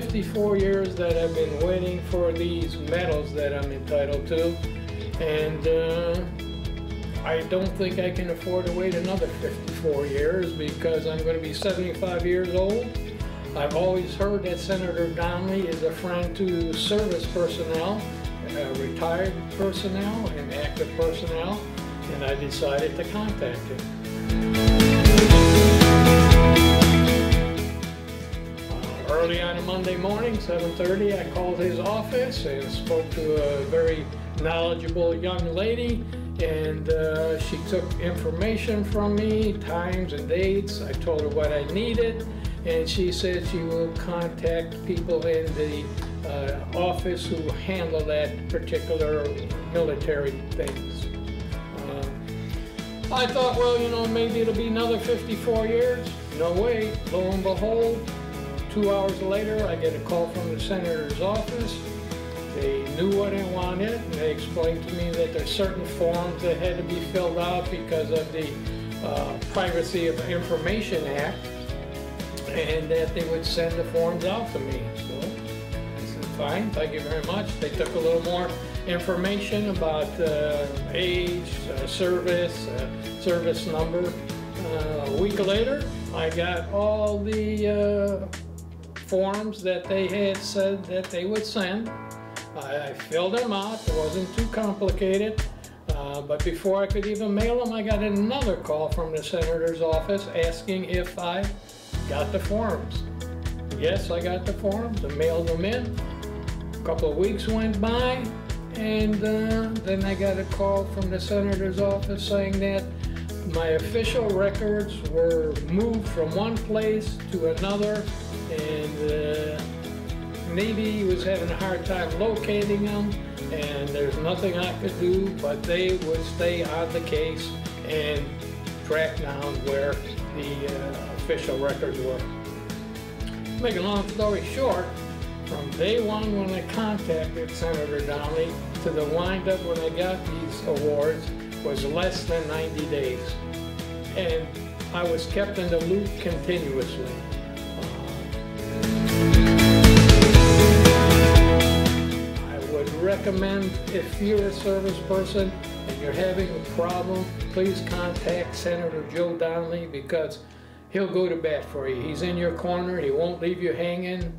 54 years that I've been waiting for these medals that I'm entitled to, and uh, I don't think I can afford to wait another 54 years because I'm going to be 75 years old. I've always heard that Senator Donnelly is a friend to service personnel, uh, retired personnel, and active personnel, and I decided to contact him. Early on a Monday morning, 7:30, I called his office and spoke to a very knowledgeable young lady, and uh, she took information from me, times and dates. I told her what I needed, and she said she will contact people in the uh, office who handle that particular military things. Uh, I thought, well, you know, maybe it'll be another 54 years. No way. Lo and behold, two hours later, I get a call from the senator's office. They knew what I wanted, and they explained to me that there's certain forms that had to be filled out because of the uh, Privacy of Information Act, and that they would send the forms out to me. So I said, fine, thank you very much. They took a little more information about uh, age, uh, service, uh, service number. Uh, a week later, I got all the uh, forms that they had said that they would send. I, I filled them out, it wasn't too complicated. Uh, but before I could even mail them, I got another call from the senator's office asking if I got the forms. Yes, I got the forms, I mailed them in. A couple of weeks went by, and uh, then I got a call from the senator's office saying that my official records were moved from one place to another, and uh, maybe he was having a hard time locating them, and there's nothing I could do, but they would stay on the case and track down where the uh, official records were. Make a long story short, from day one when I contacted Senator Donnelly to the windup when I got these awards was less than 90 days. And I was kept in the loop continuously. I would recommend if you're a service person and you're having a problem, please contact Senator Joe Donnelly because he'll go to bat for you. He's in your corner, he won't leave you hanging.